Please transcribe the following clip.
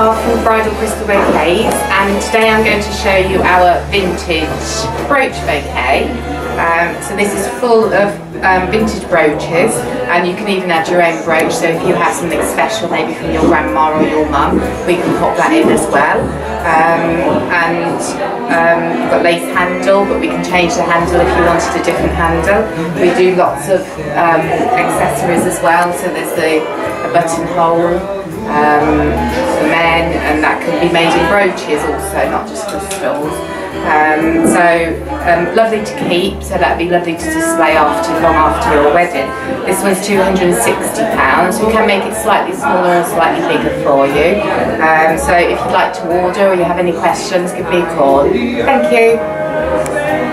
from Bridal Crystal Bouquets and today I'm going to show you our vintage brooch bouquet. Um, so this is full of um, vintage brooches and you can even add your own brooch so if you have something special maybe from your grandma or your mum we can pop that in as well. Um, and um, we've got lace handle but we can change the handle if you wanted a different handle. We do lots of um, accessories as well so there's the a buttonhole um, for men and that can be made in brooches also, not just for crystals. Um, so um, lovely to keep, so that'd be lovely to display after long after your wedding. This one's £260. We can make it slightly smaller and slightly bigger for you. Um, so if you'd like to order or you have any questions, give me a call. Thank you.